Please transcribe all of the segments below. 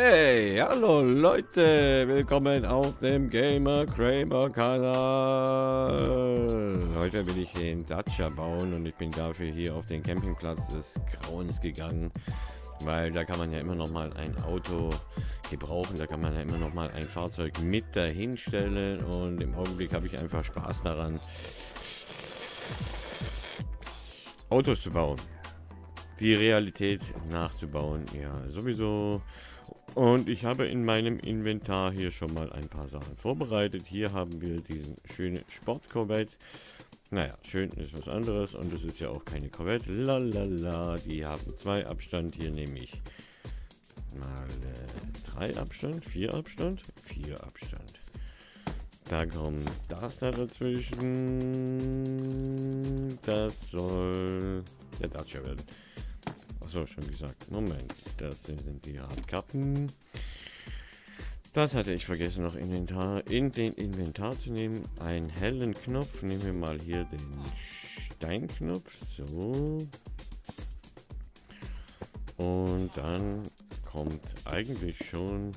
Hey, hallo Leute, willkommen auf dem Gamer Kramer Kanal. Heute will ich den Dacia bauen und ich bin dafür hier auf den Campingplatz des Grauens gegangen, weil da kann man ja immer noch mal ein Auto gebrauchen, da kann man ja immer noch mal ein Fahrzeug mit dahin stellen und im Augenblick habe ich einfach Spaß daran, Autos zu bauen die Realität nachzubauen. Ja, sowieso. Und ich habe in meinem Inventar hier schon mal ein paar Sachen vorbereitet. Hier haben wir diesen schönen Sport-Corvette. Naja, schön ist was anderes und es ist ja auch keine Corvette. Lalala, die haben zwei Abstand. Hier nehme ich mal äh, drei Abstand, vier Abstand, vier Abstand. Da kommt das da dazwischen. Das soll der Dacia werden. Achso, schon gesagt. Moment, das sind die Radkappen. Das hatte ich vergessen noch Inventar, in den Inventar zu nehmen. Einen hellen Knopf. Nehmen wir mal hier den Steinknopf. So. Und dann kommt eigentlich schon,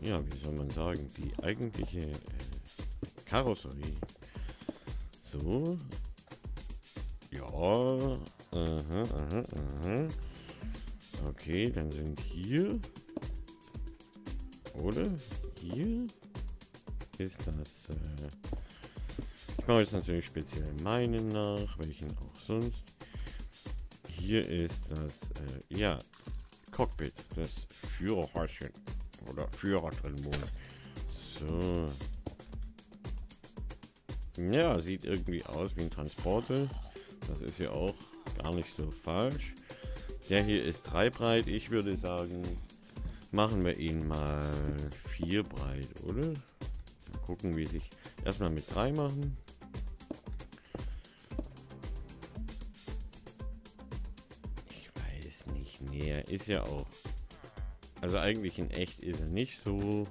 ja, wie soll man sagen, die eigentliche äh, Karosserie. So. Ja. Aha, aha, aha. Okay, dann sind hier. Oder? Hier ist das. Äh ich mache jetzt natürlich speziell meinen nach, welchen auch sonst. Hier ist das, äh, ja, Cockpit, das Führerhäuschen. Oder Führertrennmond. So. Ja, sieht irgendwie aus wie ein Transporter. Das ist ja auch gar nicht so falsch. Der hier ist drei breit. Ich würde sagen, machen wir ihn mal vier breit, oder? Mal gucken, wie sich erstmal mit drei machen. Ich weiß nicht. Er ist ja auch. Also eigentlich in echt ist er nicht so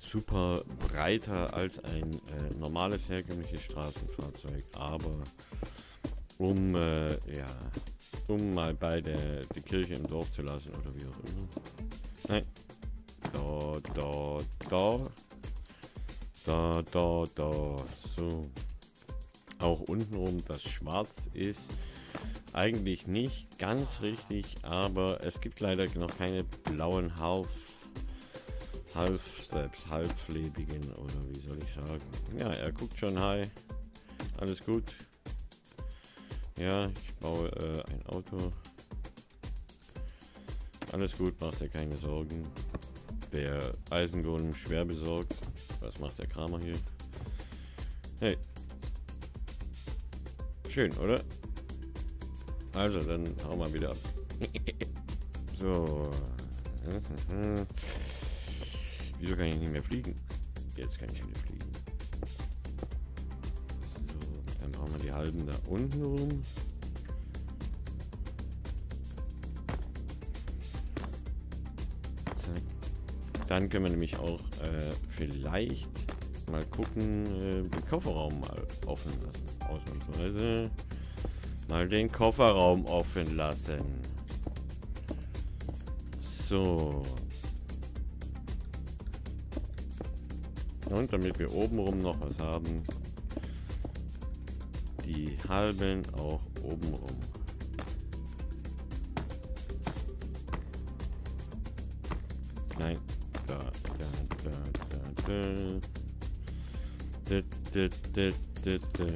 super breiter als ein äh, normales herkömmliches Straßenfahrzeug, aber um äh, ja um mal bei der die Kirche im Dorf zu lassen oder wie auch immer. Nein. Da, da, da. Da, da, da. So. Auch untenrum das Schwarz ist eigentlich nicht ganz richtig, aber es gibt leider noch keine blauen Half Half-Steps, halblebigen oder wie soll ich sagen. Ja, er guckt schon, hi. Alles gut. Ja, ich baue äh, ein Auto. Alles gut, macht er keine Sorgen. Der Eisengolem schwer besorgt. Was macht der Kramer hier? Hey. Schön, oder? Also, dann hau mal wieder ab. so. Wieso kann ich nicht mehr fliegen? Jetzt kann ich wieder fliegen. Machen wir die halben da unten rum. Dann können wir nämlich auch äh, vielleicht mal gucken, äh, den Kofferraum mal offen lassen. Ausnahmsweise mal den Kofferraum offen lassen. So. Und damit wir obenrum noch was haben, die halben auch oben rum. Nein, da, da, da, da, da. Da, da, da, da, da.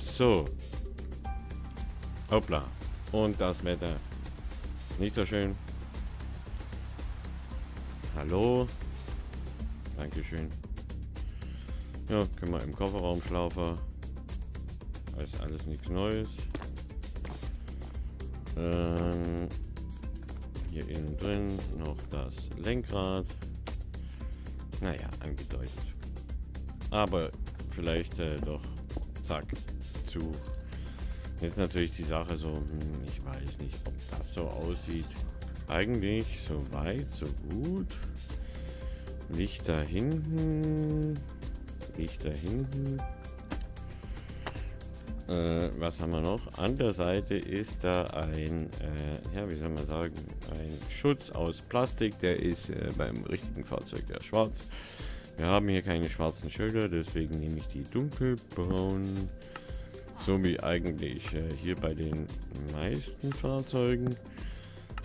So. Hoppla. Und das Wetter nicht so schön. Hallo. Dankeschön. Ja, können wir im Kofferraum schlaufen. Ist alles nichts Neues. Ähm, hier innen drin noch das Lenkrad. Naja, angedeutet. Aber vielleicht äh, doch zack zu. Jetzt natürlich die Sache so, hm, ich weiß nicht, ob das so aussieht. Eigentlich so weit, so gut. Licht da hinten. eigentlich da hinten? Äh, was haben wir noch? An der Seite ist da ein, äh, ja, wie soll man sagen, ein Schutz aus Plastik. Der ist äh, beim richtigen Fahrzeug ja schwarz. Wir haben hier keine schwarzen Schilder, deswegen nehme ich die dunkelbraun. So wie eigentlich äh, hier bei den meisten Fahrzeugen.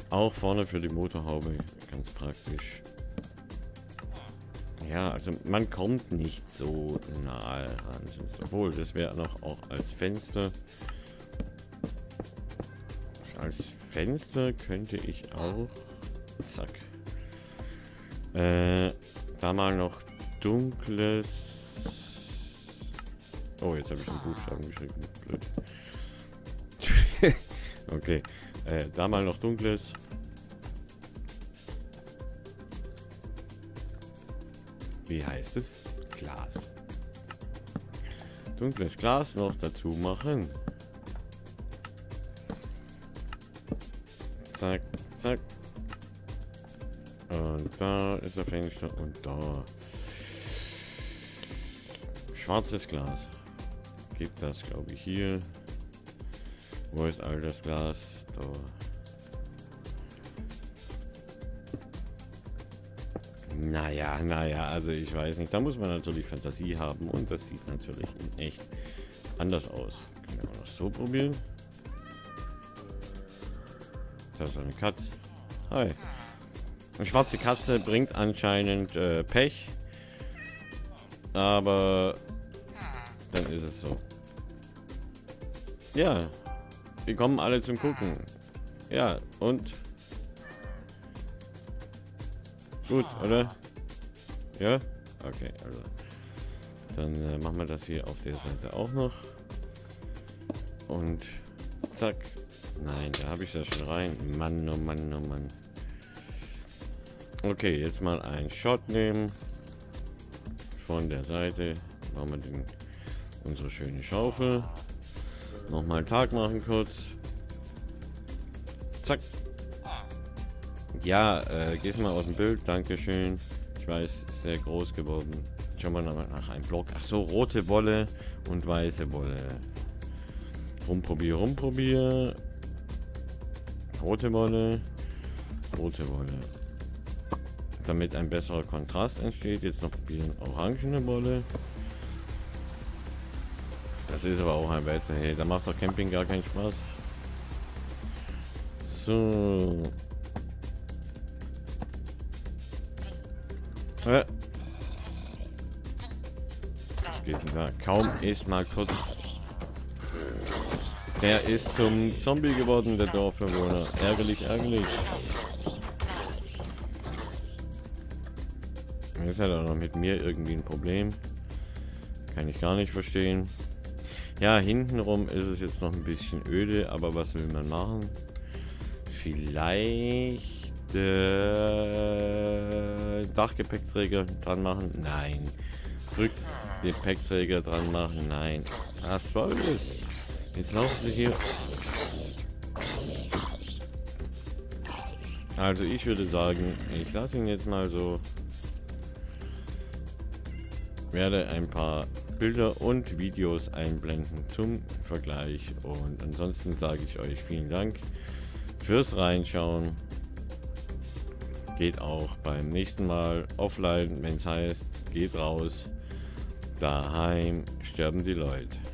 Auch vorne für die Motorhaube ganz praktisch. Ja, also man kommt nicht so nahe ran. Obwohl, das wäre noch auch als Fenster. Als Fenster könnte ich auch... Zack. Äh, da mal noch dunkles... Oh, jetzt habe ich einen Buchstaben geschrieben. Blöd. okay. Äh, da mal noch dunkles wie heißt es? Glas. Dunkles Glas noch dazu machen. Zack, zack. Und da ist der Fenster und da. Schwarzes Glas. Gibt das, glaube ich, hier. Wo ist all das Glas? Da. Naja, naja, also ich weiß nicht. Da muss man natürlich Fantasie haben und das sieht natürlich in echt anders aus. Können wir noch so probieren. Das ist eine Katze. Hi. Eine schwarze Katze bringt anscheinend äh, Pech. Aber dann ist es so. Ja. Wir kommen alle zum Gucken. Ja, und Gut, oder? Ja? Okay, also. Dann äh, machen wir das hier auf der Seite auch noch. Und zack. Nein, da habe ich das schon rein. Mann, oh Mann, oh Mann. Okay, jetzt mal einen Shot nehmen. Von der Seite. Machen wir den, unsere schöne Schaufel. Nochmal Tag machen kurz. Zack. Ja, äh, gehst mal aus dem Bild. Dankeschön. Ich weiß, sehr groß geworden. Schauen wir mal nach einem Block. Ach so, rote Wolle und weiße Wolle. Rumprobier, rumprobier. Rote Wolle. Rote Wolle. Damit ein besserer Kontrast entsteht. Jetzt noch probieren orangene Wolle. Ist aber auch ein Wetter. Hey, da macht doch Camping gar keinen Spaß. So. Äh. Geht da. Kaum ist mal kurz. Der ist zum Zombie geworden, der Dorfbewohner. Ärgerlich, ärgerlich. Jetzt hat er noch mit mir irgendwie ein Problem. Kann ich gar nicht verstehen. Ja, hintenrum ist es jetzt noch ein bisschen öde, aber was will man machen? Vielleicht äh, Dachgepäckträger dran machen? Nein. Rückgepäckträger dran machen? Nein. Was soll das? Jetzt laufen sie hier. Also ich würde sagen, ich lasse ihn jetzt mal so. Werde ein paar Bilder und Videos einblenden zum Vergleich. Und ansonsten sage ich euch vielen Dank fürs Reinschauen geht auch beim nächsten Mal offline, wenn es heißt, geht raus, daheim sterben die Leute.